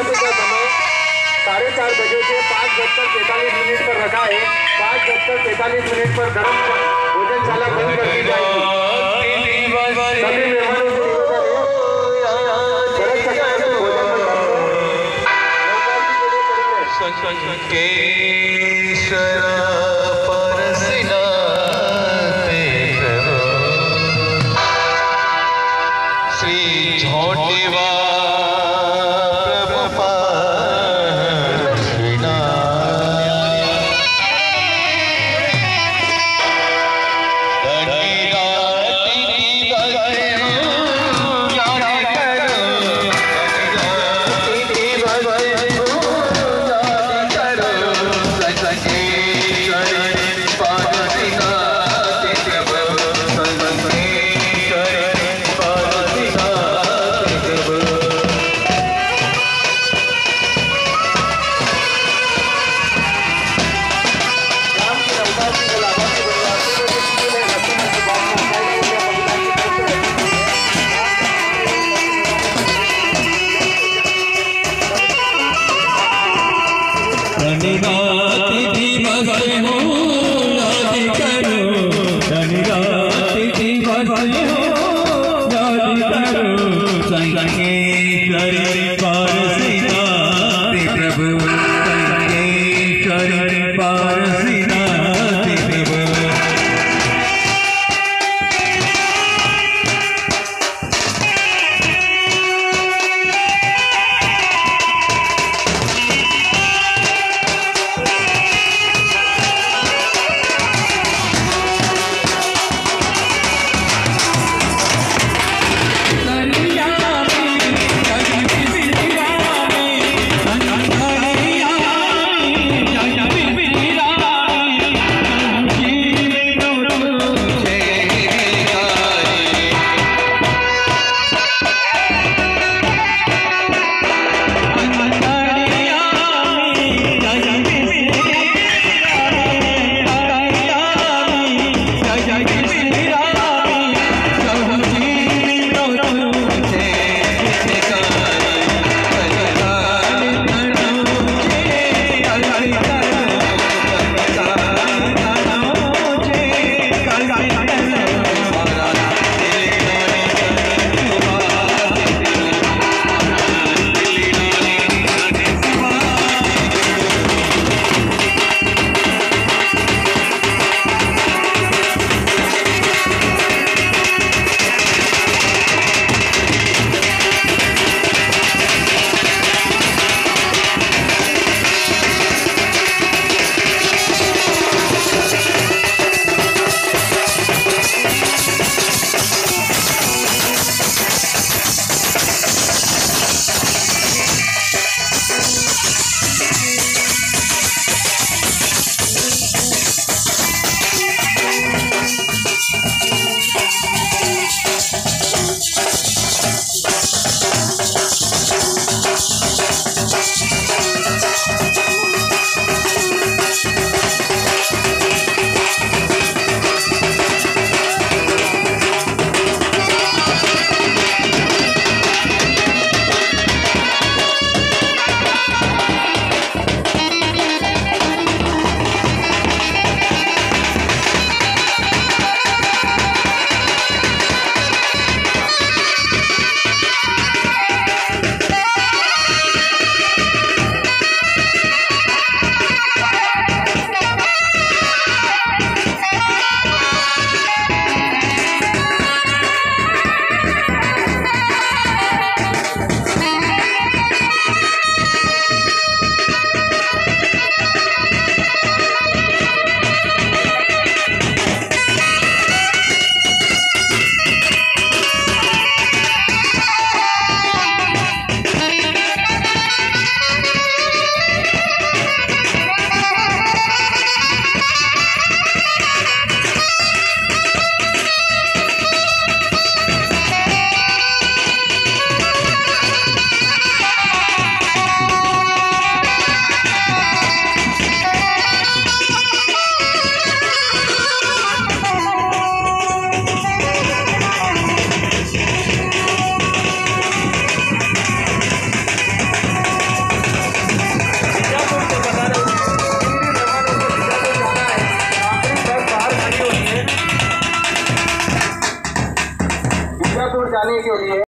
आरती का समय साढ़े चार बजे से पाँच बजकर तैतालीस मिनट पर रखा है। पाँच बजकर तैतालीस मिनट पर गर्म भोजनशाला बंद कर दी जाएगी। सभी मेहमानों से